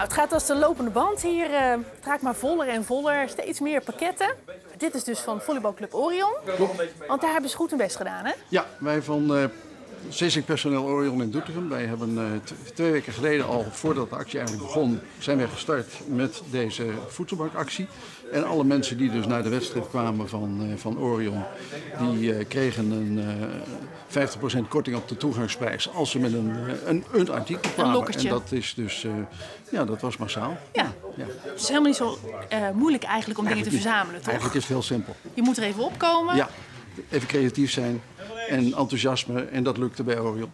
Nou, het gaat als de lopende band. Hier uh, het raakt maar voller en voller. Steeds meer pakketten. Dit is dus van volleybalclub Orion. Klopt. Want daar hebben ze goed hun best gedaan, hè? Ja, wij van uh, Sissing Personeel Orion in Doetinchem. Wij hebben uh, twee weken geleden al, voordat de actie eigenlijk begon, zijn wij gestart met deze voedselbankactie. En alle mensen die dus naar de wedstrijd kwamen van, uh, van Orion, die uh, kregen een 50% korting op de toegangsprijs als ze met een, een, een artikel kwamen. Een en dat is dus, ja, dat was massaal. Ja. ja. Het is helemaal niet zo moeilijk eigenlijk om dingen te verzamelen, toch? Eigenlijk is het heel simpel. Je moet er even opkomen. Ja, even creatief zijn en enthousiasme en dat lukte bij Orion.